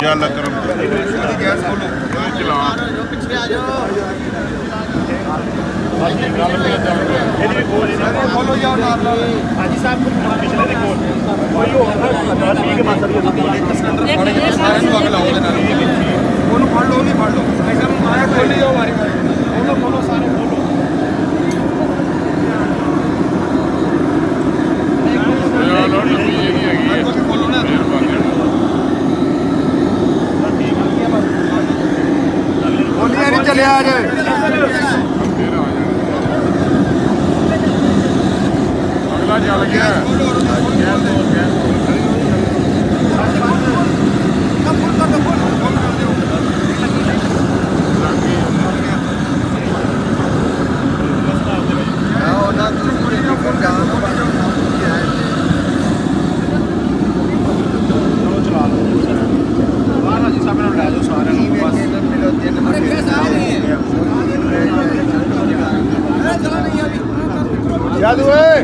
ਯਾ ਲਕਰਮ ਗੈਸ ਖੋਲੋ ਚਲਾ ਜਾਓ ਨਾਲ ਹਾਜੀ ਸਾਹਿਬ ਪਿਛਲੇ ਦੇ ਕੋਲ ਕੋਈ ਹੋਰ ਨਾ ਠੀਕ ਮਸਲਾ ਨਹੀਂ ਸਾਰਿਆਂ ਨੂੰ ਅੱਗ ਲਾਓ ਦੇ ਨਾਲ। ਉਹਨੂੰ ਫੜ ਲੋ ਨਹੀਂ ਫੜ ਲੋ ਐਸਾ ਮਾਇਆ ਖੋਲੀਆਂ ਨਹੀਂ ਚੱਲਿਆ ਅਜੇ। ਅਗਲਾ ਚੱਲ ਗਿਆ। जादू है।